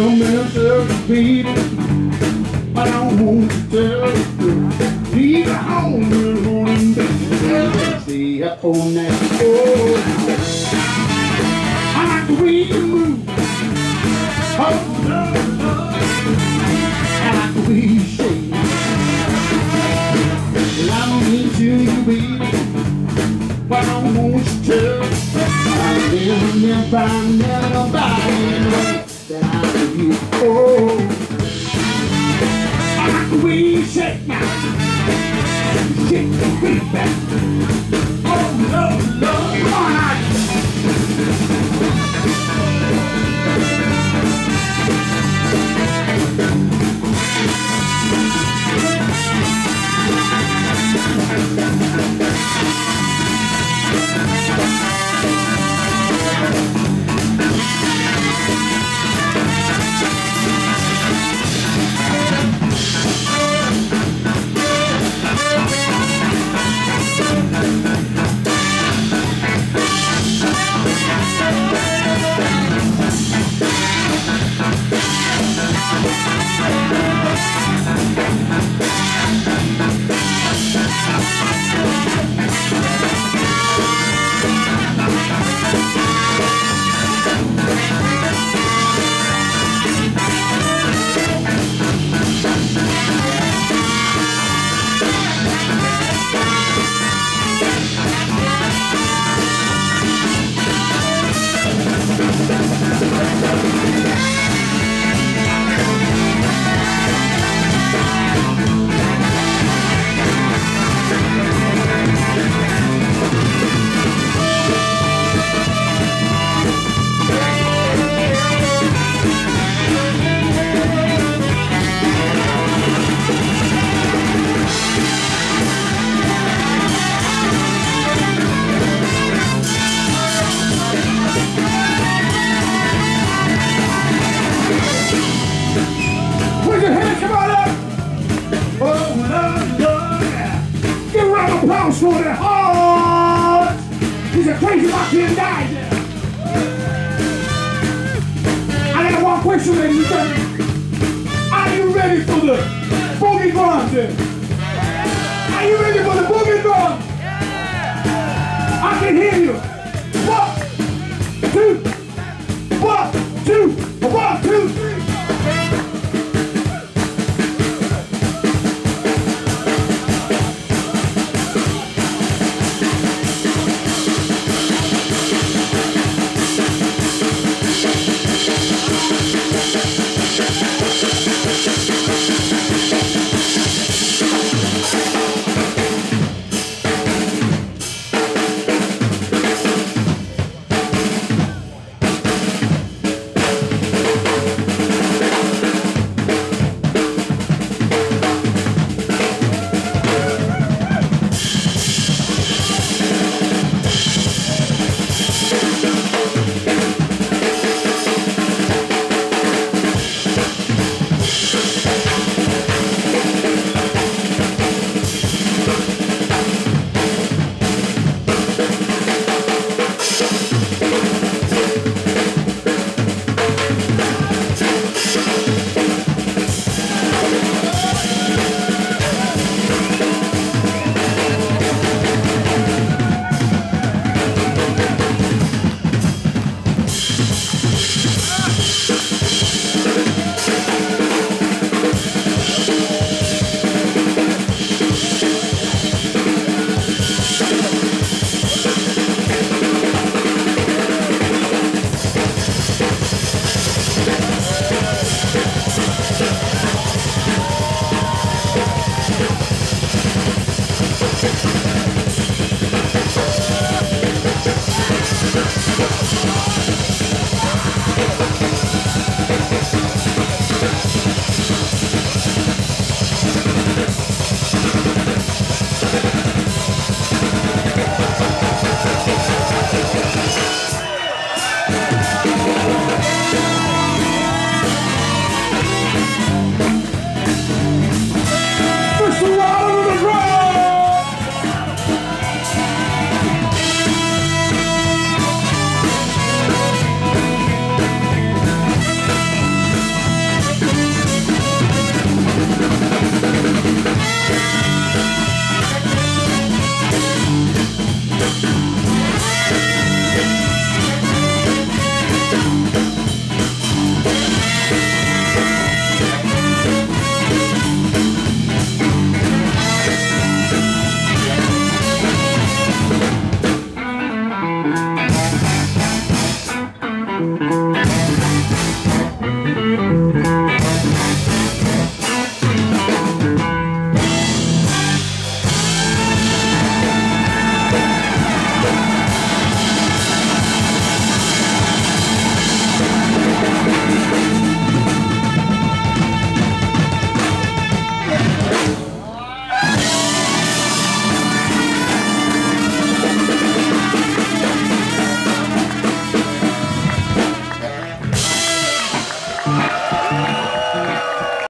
tell you, baby. I don't want to tell you. Leave it home and rolling back. Stay up all night. Oh, I like the way you move. Oh, love, love. I like the way you shake. Well, I don't need to, you, baby. But I don't want you to. I never, never, never nobody that I. Oh. You shake now. Shake the beat back. For heart. He's a crazy died. Yeah. I got one question, ladies and gentlemen. Are you ready for the boogie bombs? Are you ready for the boogie bombs? I can hear you. One, two, one, two, one, two.